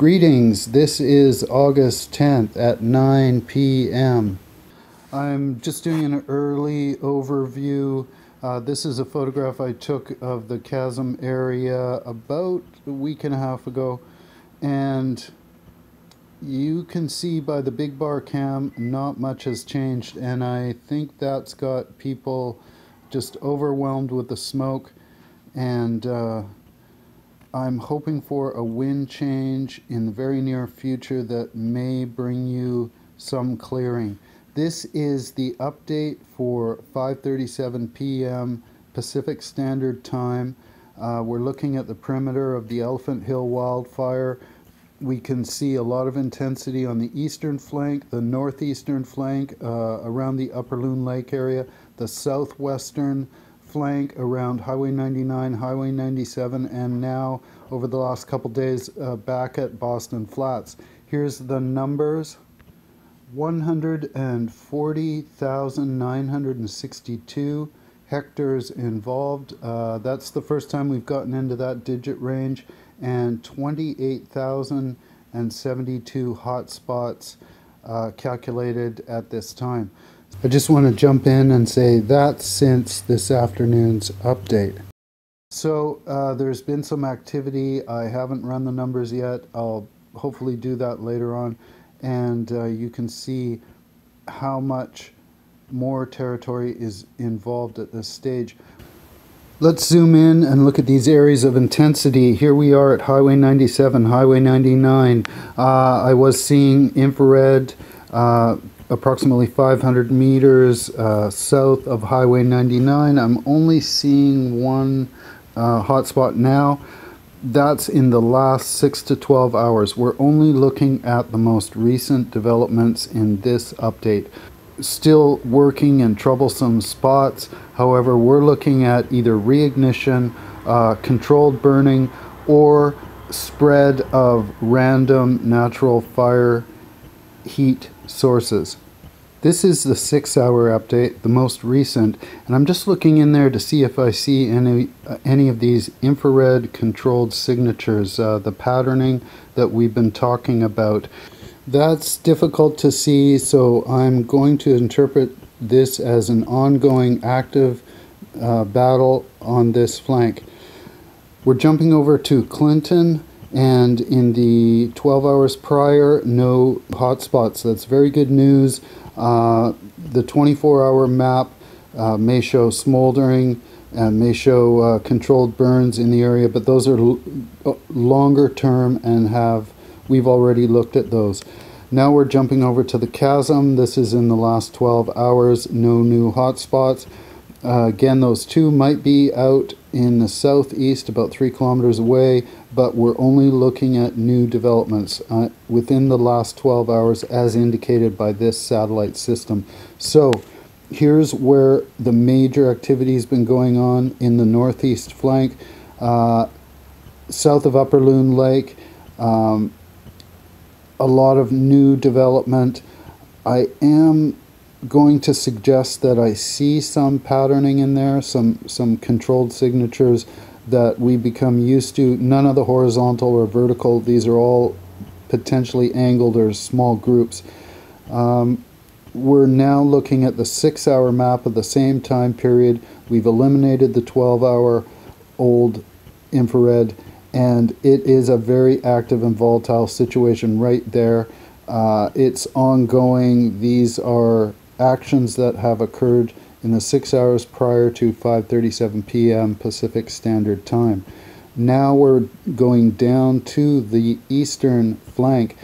Greetings, this is August 10th at 9 p.m. I'm just doing an early overview. Uh, this is a photograph I took of the chasm area about a week and a half ago, and you can see by the big bar cam not much has changed, and I think that's got people just overwhelmed with the smoke and uh, I'm hoping for a wind change in the very near future that may bring you some clearing. This is the update for 5:37 p.m. Pacific Standard Time. Uh, we're looking at the perimeter of the Elephant Hill wildfire. We can see a lot of intensity on the eastern flank, the northeastern flank uh, around the Upper Loon Lake area, the southwestern flank around Highway 99, Highway 97, and now over the last couple days uh, back at Boston Flats. Here's the numbers 140,962 hectares involved. Uh, that's the first time we've gotten into that digit range, and 28,072 hotspots uh, calculated at this time. I just want to jump in and say that since this afternoon's update. So uh, there's been some activity. I haven't run the numbers yet. I'll hopefully do that later on. And uh, you can see how much more territory is involved at this stage. Let's zoom in and look at these areas of intensity. Here we are at Highway 97, Highway 99. Uh, I was seeing infrared uh, approximately 500 meters uh, south of Highway 99. I'm only seeing one uh, hotspot now. That's in the last 6 to 12 hours. We're only looking at the most recent developments in this update. Still working in troublesome spots. However, we're looking at either reignition, uh, controlled burning, or spread of random natural fire heat sources. This is the six hour update, the most recent, and I'm just looking in there to see if I see any, uh, any of these infrared controlled signatures, uh, the patterning that we've been talking about. That's difficult to see, so I'm going to interpret this as an ongoing active uh, battle on this flank. We're jumping over to Clinton and in the 12 hours prior, no hotspots. That's very good news. Uh, the 24 hour map uh, may show smoldering and may show uh, controlled burns in the area, but those are uh, longer term and have, we've already looked at those. Now we're jumping over to the chasm. This is in the last 12 hours, no new hotspots. Uh, again, those two might be out in the southeast, about three kilometers away, but we're only looking at new developments uh, within the last 12 hours as indicated by this satellite system. So here's where the major activity has been going on in the northeast flank, uh, south of Upper Loon Lake. Um, a lot of new development. I am going to suggest that I see some patterning in there, some, some controlled signatures that we become used to. None of the horizontal or vertical, these are all potentially angled or small groups. Um, we're now looking at the six hour map of the same time period. We've eliminated the 12 hour old infrared and it is a very active and volatile situation right there. Uh, it's ongoing. These are actions that have occurred in the six hours prior to 5:37 p.m. Pacific Standard Time. Now we're going down to the eastern flank.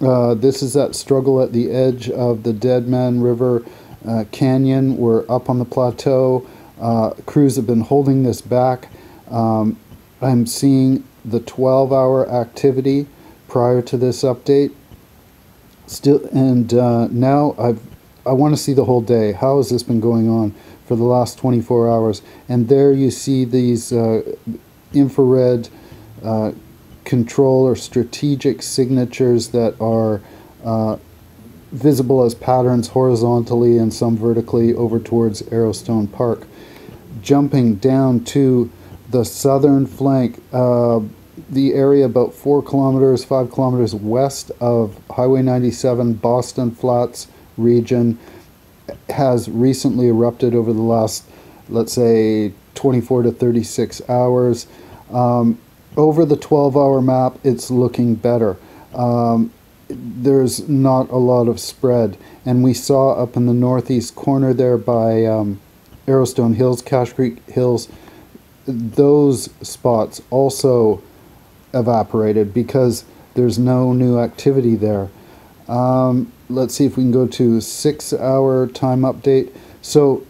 Uh, this is that struggle at the edge of the Deadman River uh, Canyon. We're up on the plateau. Uh, crews have been holding this back. Um, I'm seeing the 12-hour activity prior to this update. Still, and uh, now I've I want to see the whole day. How has this been going on for the last 24 hours? And there you see these uh, infrared uh, control or strategic signatures that are uh, visible as patterns horizontally and some vertically over towards Arrowstone Park. Jumping down to the southern flank, the area about four kilometers, five kilometers west of Highway 97, Boston Flats region, has recently erupted over the last, let's say, 24 to 36 hours. Um, over the 12 hour map, it's looking better. Um, there's not a lot of spread. And we saw up in the northeast corner there by um, Arrowstone Hills, Cache Creek Hills, those spots also evaporated because there's no new activity there. Um, let's see if we can go to six hour time update. So,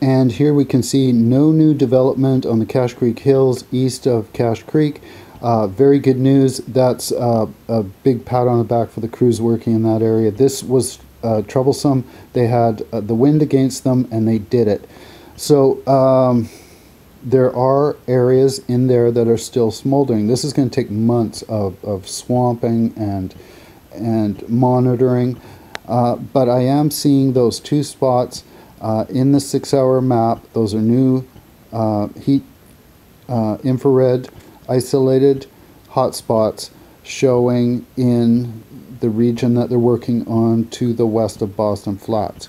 and here we can see no new development on the Cache Creek Hills east of Cache Creek. Uh, very good news. That's uh, a big pat on the back for the crews working in that area. This was uh, troublesome. They had uh, the wind against them and they did it. So, um, there are areas in there that are still smoldering. This is going to take months of, of swamping and and monitoring. Uh, but I am seeing those two spots uh, in the six-hour map. Those are new uh, heat uh, infrared isolated hotspots showing in the region that they're working on to the west of Boston Flats.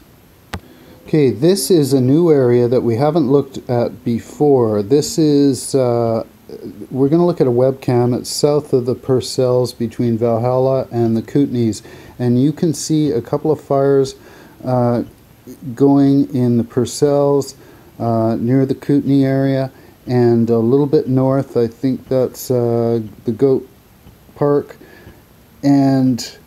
Okay, this is a new area that we haven't looked at before. This is, uh, we're going to look at a webcam. It's south of the Purcells between Valhalla and the Kootenays. And you can see a couple of fires uh, going in the Purcells uh, near the Kootenay area. And a little bit north, I think that's uh, the Goat Park. And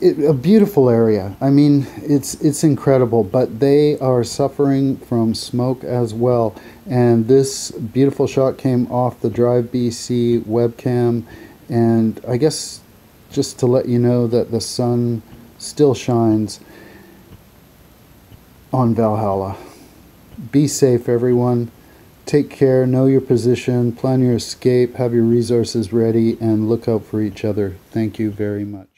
it, a beautiful area. I mean, it's it's incredible, but they are suffering from smoke as well. And this beautiful shot came off the Drive BC webcam, and I guess just to let you know that the sun still shines on Valhalla. Be safe, everyone. Take care, know your position, plan your escape, have your resources ready, and look out for each other. Thank you very much.